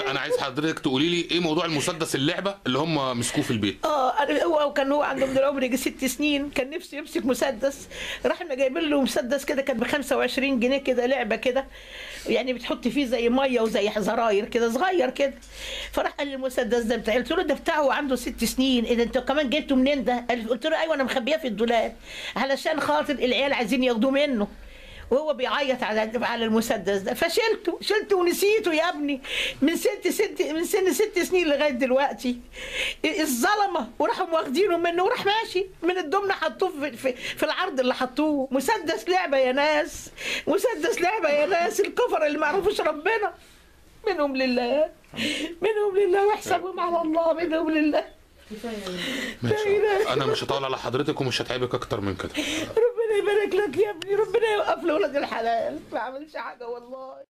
أنا أنا عايز حضرتك تقولي لي إيه موضوع المسدس اللعبة اللي هم مسكوه في البيت؟ آه هو كان هو عنده من العمر يجي ست سنين كان نفسه يمسك مسدس. رحنا جايبين له مسدس كده كان ب 25 جنيه كده لعبة كده. يعني بتحط فيه زي مية وزي زراير كده صغير كده. فراح قال لي المسدس ده بتاعي قلت له ده بتاعه عنده ست سنين. إيه ده انت كمان جبته منين ده؟ قلت له أيوه أنا مخبيه في الدولاب. علشان خاطر العيال عايزين ياخدوه منه. وهو بيعيط على على المسدس ده. فشلته شلته ونسيته يا ابني. من ست ست من سن ست سنين لغاية دلوقتي. الظلمة وراحوا واخدينه منه وراح ماشي. من الضمن حطوه في, في, في العرض اللي حطوه. مسدس لعبة يا ناس. مسدس لعبة يا ناس. الكفر اللي ما يعرفوش ربنا. منهم لله. منهم لله. واحسبهم على الله. منهم لله. ماشي. أنا مش هطول على حضرتك ومش هتعبك أكتر من كده. ربنا يبارك لك يا ابني ربنا يوقف لولاد الحلال. ما عملش حاجة والله.